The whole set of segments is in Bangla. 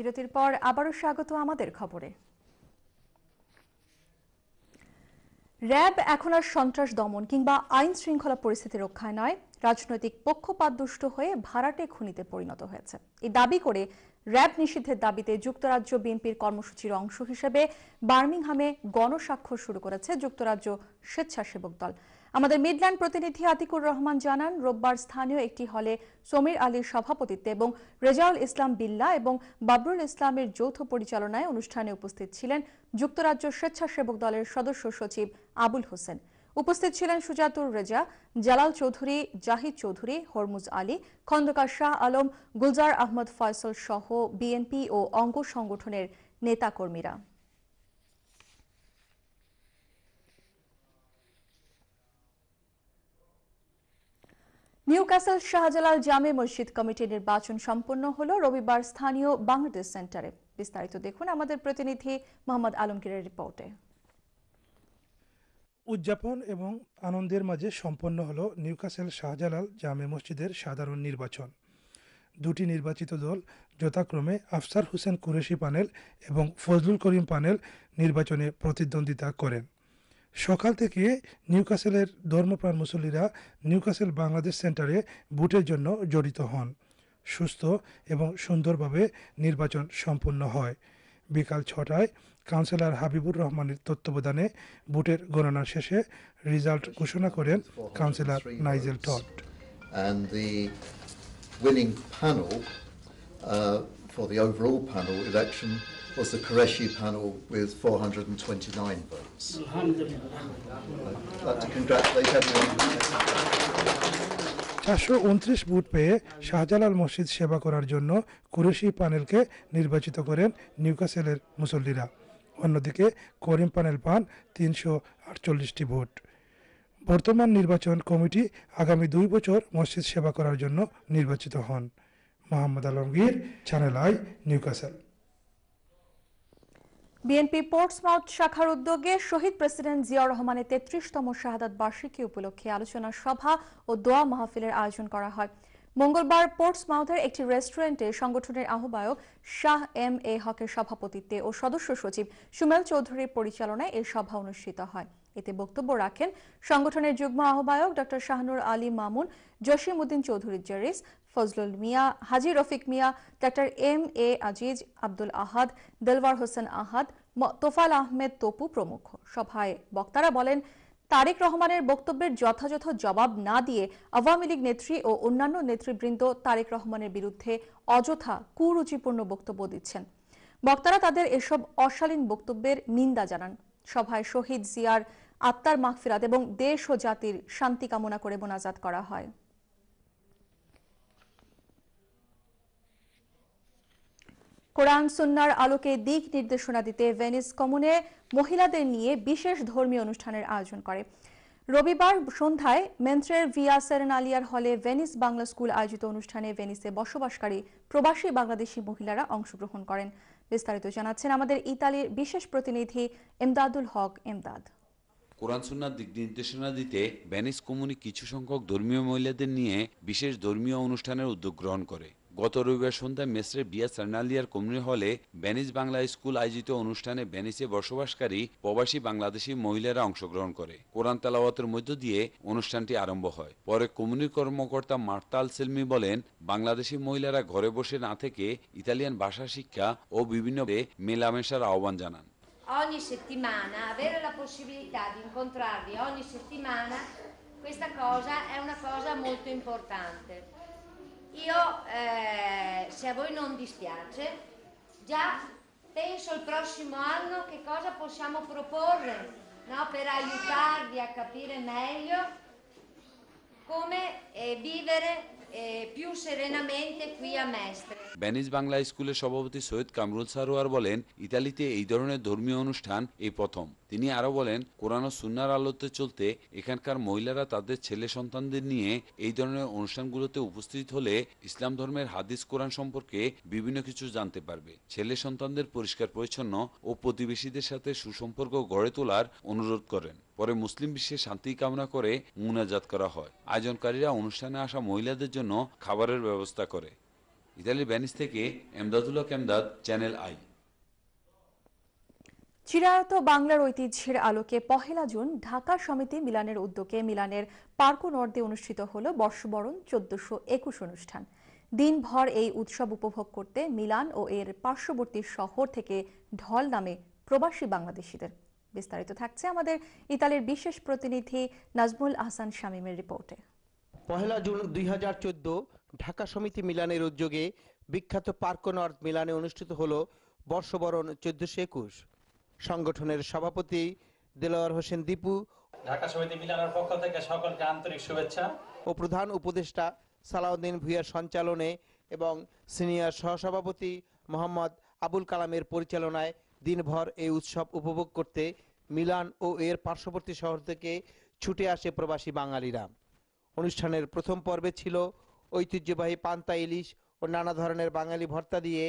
বিরতির পর আবারও স্বাগত আমাদের খবরে। র্যাব এখন আর সন্ত্রাস দমন কিংবা আইন শৃঙ্খলা পরিস্থিতি রক্ষায় নয়, রাজনৈতিক পক্ষপাতদুষ্ট হয়ে ভাড়াটে খুনিতে পরিণত হয়েছে। এই দাবি করে র্যাব নিষিদ্ধের দাবিতে যুক্তরাজ্য বিএনপির কর্মসূচির অংশ হিসেবে বার্মিংহামে গণস্বাক্ষর শুরু করেছে যুক্তরাজ্য স্বেচ্ছাসেবক দল। আমাদের মিডল্যান্ড প্রতিনিধি আতিকুর রহমান জানান, রোববার স্থানীয় একটি হলে সমীর আলীর সভাপতিত্বে এবং রেজাউল ইসলাম বিল্লা এবং বাবরুল ইসলামের যৌথ পরিচালনায় অনুষ্ঠানে উপস্থিত ছিলেন যুক্তরাজ্য স্বেচ্ছাসেবক দলের সদস্য সচিব আবুল হোসেন। উপস্থিত ছিলেন সুজাতুর রেজা, জালাল চৌধুরী, জাহিদ চৌধুরী, হরমুজ আলী, খন্দকার শাহ আলম, গুলজার আহমদ ফয়সল সহ বিএনপি ও অঙ্গ সংগঠনের নেতাকর্মীরা। নিউক্যাসল শাহজালাল জামে মসজিদ কমিটি নির্বাচন সম্পন্ন হলো রবিবার স্থানীয় বাংলাদেশ সেন্টারে। বিস্তারিত দেখুন আমাদের প্রতিনিধি মোহাম্মদ আলমগীরের রিপোর্টে। উদযাপন এবং আনন্দের মাঝে সম্পন্ন হলো নিউকাসেল শাহজালাল জামে মসজিদের সাধারণ নির্বাচন। দুটি নির্বাচিত দল যথাক্রমে আফসার হোসেন কুরেশি প্যানেল এবং ফজলুল করিম প্যানেল নির্বাচনে প্রতিদ্বন্দ্বিতা করেন। সকাল থেকে নিউকাসেলের ধর্মপ্রাণ মুসল্লিরা নিউকাসেল বাংলাদেশ সেন্টারে ভোটের জন্য জড়িত হন। সুস্থ এবং সুন্দরভাবে নির্বাচন সম্পন্ন হয়। বিকাল ছটায় কাউন্সিলর হাবিবুর রহমানের তত্ত্বাবধানে ভোটের গণনা শেষে রেজাল্ট ঘোষণা করেন councillor Nigel Tott. And the winning panel uh, for the overall panel election was the Qureshi panel with 429 votes. I'd like to congratulate everyone. চারশো উনত্রিশ ভোট পেয়ে শাহজালাল মসজিদ সেবা করার জন্য কুরেশি প্যানেলকে নির্বাচিত করেন নিউকাসেলের মুসল্লিরা অন্যদিকে করিম প্যানেল পান তিনশো আটচল্লিশটি ভোট বর্তমান নির্বাচন কমিটি আগামী দুই বছর মসজিদ সেবা করার জন্য নির্বাচিত হন Mohammad Alamgir Channel I Newcastle BNP Portsmouth শাখার উদ্যোগে শহীদ প্রেসিডেন্ট জিয়াউর রহমানের তেত্রিশতম শাহাদাত বার্ষিকী উপলক্ষে আলোচনা সভা ও দোয়া মাহফিলের আয়োজন করা হয়। মঙ্গলবার পোর্টসমাউথের একটি রেস্টুরেন্টে সংগঠনের আহ্বায়ক শাহ এম এ হকের সভাপতিত্বে ও সদস্য সচিব সুমেল চৌধুরীর পরিচালনায় এই সভা অনুষ্ঠিত হয়। এতে বক্তব্য রাখেন সংগঠনের যুগ্ম আহ্বায়ক doctor Shahnur Ali Mamun Jasim Uddin Chowdhury Jaris, Fazlul Mia, Haji Rafiq Mia doctor M A Aziz, Abdul Ahad, Delwar Hossain Ahad Tofal Ahmed Tapu প্রমুখ। সভায় বক্তারা বলেন, তারেক রহমানের বক্তব্যের যথাযথ জবাব না দিয়ে আওয়ামী লীগ নেত্রী ও অন্যান্য নেতৃবৃন্দ তারেক রহমানের বিরুদ্ধে অযথা কুরুচিপূর্ণ বক্তব্য দিচ্ছেন। বক্তারা তাদের এসব অশালীন বক্তব্যের নিন্দা জানান। সভায় শহীদ জিয়ার আত্মার মাগফিরাত এবং দেশ ও জাতির শান্তি কামনা করে মোনাজাত করা হয়। কোরআন সুন্নার আলোকে দিক নির্দেশনা দিতে ভেনিস কমুনে মহিলাদের নিয়ে বিশেষ ধর্মীয় অনুষ্ঠানের আয়োজন করে। রবিবার সন্ধ্যায় মেন্ত্রের ভিয়া সেরেনালিয়ার হলে ভেনিস বাংলা স্কুল আয়োজিত অনুষ্ঠানে ভেনিসে বসবাসকারী প্রবাসী বাংলাদেশি মহিলারা অংশগ্রহণ করেন। বিস্তারিত জানাচ্ছেন আমাদের ইতালির বিশেষ প্রতিনিধি এমদাদুল হক এমদাদ। কোরআন সুন্নার দিক নির্দেশনা দিতে ভ্যানিস কমিউনি কিছু সংখ্যক ধর্মীয় মহিলাদের নিয়ে বিশেষ ধর্মীয় অনুষ্ঠানের উদ্যোগ গ্রহণ করে। গত রবিবার সন্ধ্যায় মেসরের বিয়া সার্নালিয়ার কমিউনি হলে ভ্যানিস বাংলা স্কুল আয়োজিত অনুষ্ঠানে ভ্যানিসে বসবাসকারী প্রবাসী বাংলাদেশি মহিলারা অংশগ্রহণ করে। কোরআন তালাওয়াতের মধ্য দিয়ে অনুষ্ঠানটি আরম্ভ হয়। পরে কমিউনি কর্মকর্তা মার্তাল সেলমি বলেন, বাংলাদেশি মহিলারা ঘরে বসে না থেকে ইতালিয়ান ভাষা শিক্ষা ও বিভিন্ন মেলামেশার আহ্বান জানান। Ogni settimana, avere la possibilità di incontrarvi ogni settimana, questa cosa è una cosa molto importante. Io, eh, se a voi non dispiace, già penso il prossimo anno che cosa possiamo proporre no, per aiutarvi a capire meglio come eh, vivere eh, più serenamente qui a Mestre. Venice Bangla স্কুলের সভাপতি সৈয়দ কামরুল সারোয়ার বলেন, ইতালিতে এই ধরনের ধর্মীয় অনুষ্ঠান এই প্রথম। তিনি আরও বলেন, কোরআন ও সুন্নার আলোতে চলতে এখানকার মহিলারা তাদের ছেলে সন্তানদের নিয়ে এই ধরনের অনুষ্ঠানগুলোতে উপস্থিত হলে ইসলাম ধর্মের হাদিস, কোরআন সম্পর্কে বিভিন্ন কিছু জানতে পারবে। ছেলে সন্তানদের পরিষ্কার, পরিচ্ছন্ন ও প্রতিবেশীদের সাথে সুসম্পর্ক গড়ে তোলার অনুরোধ করেন। পরে মুসলিম বিশ্বে শান্তি কামনা করে মুনাজাত করা হয়। আয়োজনকারীরা অনুষ্ঠানে আসা মহিলাদের জন্য খাবারের ব্যবস্থা করে। ইতালির ভ্যানিস থেকে এমদাদুল্লাহ কেমদাদ চ্যানেল আই। চিরায়ত বাংলার ঐতিহ্যের আলোকে পহেলা জুন ঢাকা সমিতি মিলানের উদ্যোগে মিলানের পার্কো নর্দে অনুষ্ঠিত হল বর্ষবরণ চোদ্দশো একুশ অনুষ্ঠান। দিনভর এই উৎসব উপভোগ করতে মিলান ও এর পার্শ্ববর্তী শহর থেকে ঢল নামে প্রবাসী বাংলাদেশিদের। বিস্তারিত থাকছে আমাদের ইতালির বিশেষ প্রতিনিধি নাজমুল আহসান শামীমের রিপোর্টে। পহেলা জুন দুই ঢাকা সমিতি মিলানের উদ্যোগে বিখ্যাত পার্কো নর্থ মিলানে অনুষ্ঠিত হলো বর্ষবরণ চোদ্দশো একুশ। সংগঠনের সভাপতি দেলোয়ার হোসেন দীপু ঢাকা সমিতি মিলানের পক্ষ থেকে সকলকে আন্তরিক শুভেচ্ছা। ও প্রধান উপদেষ্টা সালাউদ্দিন ভুইয়ার সঞ্চালনে এবং সিনিয়র সহসভাপতি মোহাম্মদ আবুল কালামের পরিচালনায় দিনভর এই উৎসব উপভোগ করতে মিলান ও এর পার্শ্ববর্তী শহর থেকে ছুটে আসে প্রবাসী বাঙালিরা। অনুষ্ঠানের প্রথম পর্বে ছিল ঐতিহ্যবাহী পান্তা, ইলিশ ও নানা ধরনের বাঙালি ভর্তা দিয়ে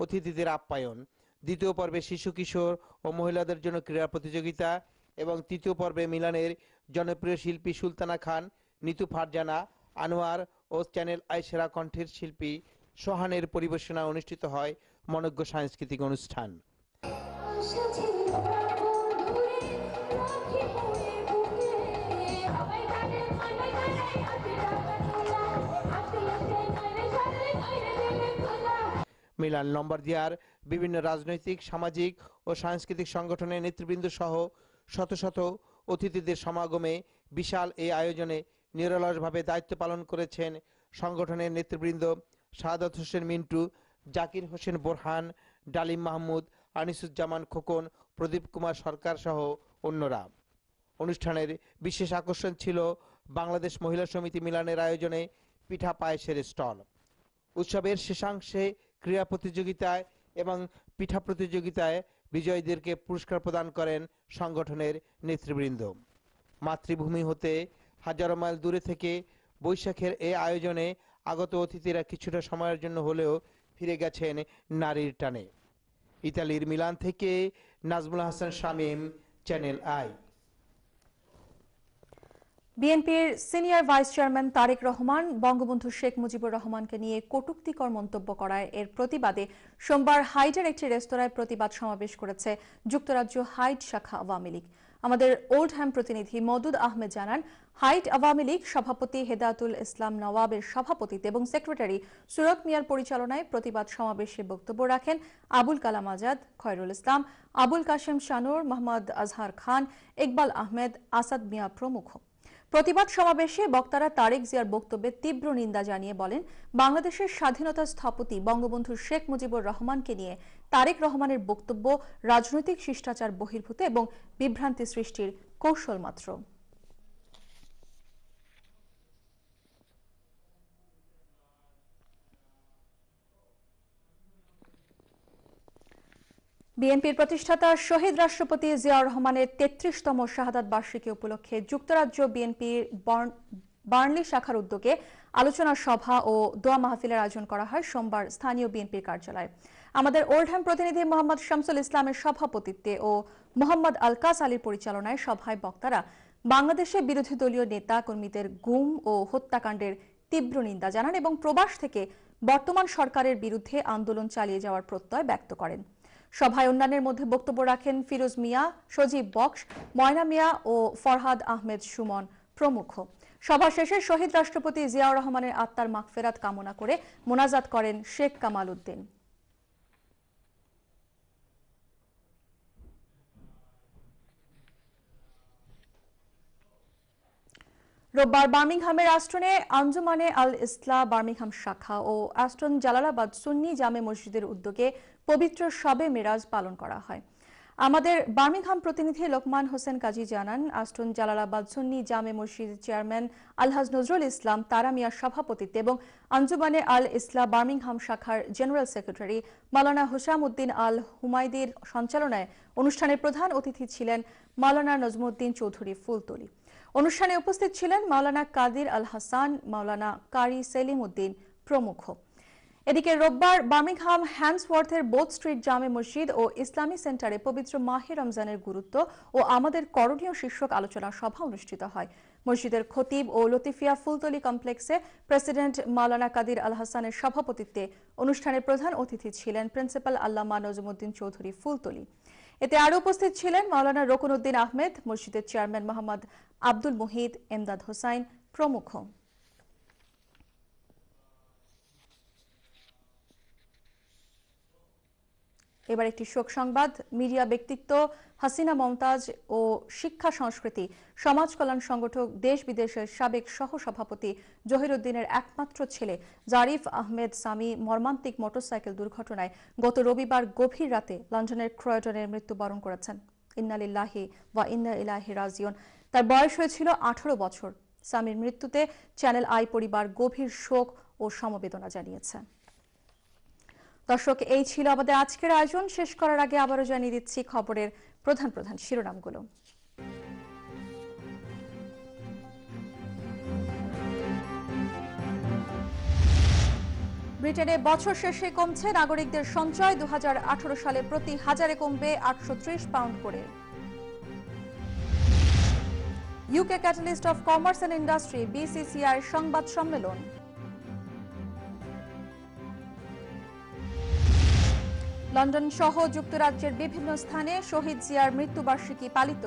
অতিথিদের আপ্যায়ন। দ্বিতীয় পর্বে শিশু, কিশোর ও মহিলাদের জন্য ক্রীড়া প্রতিযোগিতা এবং তৃতীয় পর্বে মিলানের জনপ্রিয় শিল্পী সুলতানা খান, নিতু ফারজানা, আনোয়ার ও চ্যানেল আইসেরা কণ্ঠের শিল্পী সোহানের পরিবেশনা অনুষ্ঠিত হয় মনজ্ঞ সাংস্কৃতিক অনুষ্ঠান। মিলান লম্বারদিয়ার বিভিন্ন রাজনৈতিক, সামাজিক ও সাংস্কৃতিক সংগঠনের নেতৃবৃন্দ সহ শত শত অতিথিদের সমাগমে বিশাল এই আয়োজনে নিরলসভাবে দায়িত্ব পালন করেছেন সংগঠনের নেতৃবৃন্দ সাদাত হোসেন মিন্টু, জাকির হোসেন বোরহান, ডালিম মাহমুদ, আনিসুজ্জামান খোকন, প্রদীপ কুমার সরকার সহ অন্যরা। অনুষ্ঠানের বিশেষ আকর্ষণ ছিল বাংলাদেশ মহিলা সমিতি মিলানের আয়োজনে পিঠা পায়েসের স্টল। উৎসবের শেষাংশে ক্রীড়া প্রতিযোগিতায় এবং পিঠা প্রতিযোগিতায় বিজয়ীদেরকে পুরস্কার প্রদান করেন সংগঠনের নেতৃবৃন্দ। মাতৃভূমি হতে হাজারো মাইল দূরে থেকে বৈশাখের এই আয়োজনে আগত অতিথিরা কিছুটা সময়ের জন্য হলেও ফিরে গেছেন নারীর টানে। ইতালির মিলান থেকে নাজমুল হাসান শামীম চ্যানেল আই বিএনপির senior vice chairman Tarique Rahman, Bangabandhu Sheikh Mujibur রহমানকে নিয়ে কটূক্তিকর মন্তব্য করায় এর প্রতিবাদে সোমবার হাইটের একটি রেস্তোরাঁয় প্রতিবাদ সমাবেশ করেছে যুক্তরাজ্য হাইট শাখা আওয়ামী লীগ। আমাদের ওল্ড হ্যাম প্রতিনিধি মদুদ আহমেদ জানান হাইট আওয়ামী লীগ সভাপতি হেদায়তুল ইসলাম নওয়াবের সভাপতিত্বে এবং সেক্রেটারি সুরত মিয়ার পরিচালনায় প্রতিবাদ সমাবেশে বক্তব্য রাখেন আবুল কালাম আজাদ, খয়রুল ইসলাম, আবুল কাশেম শানুর, মোহাম্মদ আজহার খান, ইকবাল আহমেদ, আসাদ মিয়া প্রমুখ। প্রতিবাদ সমাবেশে বক্তারা তারেক জিয়ার বক্তব্যে তীব্র নিন্দা জানিয়ে বলেন, বাংলাদেশের স্বাধীনতা স্থপতি বঙ্গবন্ধু শেখ মুজিবুর রহমানকে নিয়ে তারেক রহমানের বক্তব্য রাজনৈতিক শিষ্টাচার বহির্ভূত এবং বিভ্রান্তি সৃষ্টির কৌশল মাত্র বিএনপির প্রতিষ্ঠাতা শহীদ রাষ্ট্রপতি জিয়াউর রহমানের তেত্রিশতম শাহাদাত বার্ষিকী উপলক্ষে যুক্তরাজ্য বিএনপির বার্নলি শাখার উদ্যোগে আলোচনা সভা ও দোয়া মাহফিলের আয়োজন করা হয় সোমবার স্থানীয় বিএনপির কার্যালয়ে। আমাদের ওল্ডহ্যাম প্রতিনিধি মোহাম্মদ শামসুল ইসলামের সভাপতিত্বে ও মোহাম্মদ আলকাস আলীর পরিচালনায় সভায় বক্তারা বাংলাদেশে বিরোধী দলীয় নেতা কর্মীদের গুম ও হত্যাকাণ্ডের তীব্র নিন্দা জানান এবং প্রবাস থেকে বর্তমান সরকারের বিরুদ্ধে আন্দোলন চালিয়ে যাওয়ার প্রত্যয় ব্যক্ত করেন। সভায় অন্যান্যের মধ্যে বক্তব্য রাখেন ফিরোজ মিয়া, সজীব বক্স, ময়না মিয়া ও ফরহাদ আহমেদ সুমন প্রমুখ। সভা শেষে শহীদ রাষ্ট্রপতি জিয়াউর রহমানের আত্মার মাগফেরাত কামনা করে মোনাজাত করেন শেখ কামাল উদ্দিন। রোববার বার্মিংহামের আস্টনে আঞ্জুমানে আল ইসলা বার্মিংহাম শাখা ও আস্টন জালালাবাদ সুন্নি জামে মসজিদের উদ্যোগে পবিত্র শবে মেরাজ পালন করা হয়। আমাদের বার্মিংহাম প্রতিনিধি লোকমান হোসেন কাজী জানান আস্টন জালালাবাদ সুন্নি জামে মসজিদ চেয়ারম্যান আলহাজ নজরুল ইসলাম, তারা মিয়ার সভাপতিত্বে এবং আঞ্জুমানে আল ইসলা বার্মিংহাম শাখার জেনারেল সেক্রেটারি মালানা হুসাম উদ্দিন আল হুমায়দির সঞ্চালনায় অনুষ্ঠানের প্রধান অতিথি ছিলেন মালানা নজমুদ্দিন চৌধুরী ফুলতলি। অনুষ্ঠানে উপস্থিত ছিলেন মাওলানা কাদির আল হাসান, মাওলানা কারি সেলিম উদ্দিন প্রমুখ। এদিকে রোববার বার্মিংহাম হ্যান্ডসওয়ার্থের বোথ স্ট্রিট জামে মসজিদ ও ইসলামী সেন্টারে পবিত্র মাহে রমজানের গুরুত্ব ও আমাদের করণীয় শীর্ষক আলোচনা সভা অনুষ্ঠিত হয়। মসজিদের খতিব ও লতিফিয়া ফুলতলি কমপ্লেক্সে প্রেসিডেন্ট মাওলানা কাদির আল হাসানের সভাপতিত্বে অনুষ্ঠানে প্রধান অতিথি ছিলেন প্রিন্সিপাল আল্লামা নজমুদ্দিন চৌধুরী ফুলতলি। এতে আরও উপস্থিত ছিলেন মাওলানা রকুনউদ্দিন আহমেদ মসজিদের চেয়ারম্যান মোহাম্মদ আব্দুল মুহিদ এমদাদ হোসাইন প্রমুখ। এবার একটি শোক সংবাদ, মিডিয়া ব্যক্তিত্ব হাসিনা মমতাজ ও শিক্ষা সংস্কৃতি, সমাজ কল্যাণ সংগঠক, দেশ বিদেশের সাবেক সহসভাপতি জহিরুদ্দিনের একমাত্র ছেলে জারিফ আহমেদ সামি মর্মান্তিক মোটরসাইকেল দুর্ঘটনায় গত রবিবার গভীর রাতে লন্ডনের ক্রয়টনে মৃত্যুবরণ করেছেন। ইন্নালিল্লাহি বা ইন্না ইলাহি রাজিয়ন তার বয়স হয়েছিল আঠারো বছর। সামির মৃত্যুতে চ্যানেল আই পরিবার গভীর শোক ও সমবেদনা জানিয়েছে। দর্শক, এই ছিল আমাদের আজকের আয়োজন। শেষ করার আগে আবারও জানিয়ে দিচ্ছি খবরের প্রধান প্রধান শিরোনামগুলো। ব্রিটেনে বছর শেষে কমছে নাগরিকদের সঞ্চয়। দু হাজার আঠারো সালে প্রতি হাজারে কমবে আটশো ত্রিশ পাউন্ড করে। UK catalyst of commerce and industry BCCI সংবাদ সম্মেলন। লন্ডন সহ যুক্তরাজ্যের বিভিন্ন স্থানে শহীদ জিয়ার মৃত্যুবার্ষিকী পালিত।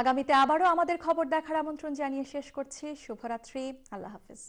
আগামীতে আবারও আমাদের খবর দেখার আমন্ত্রণ জানিয়ে শেষ করছি। শুভরাত্রি। আল্লাহ হাফিজ।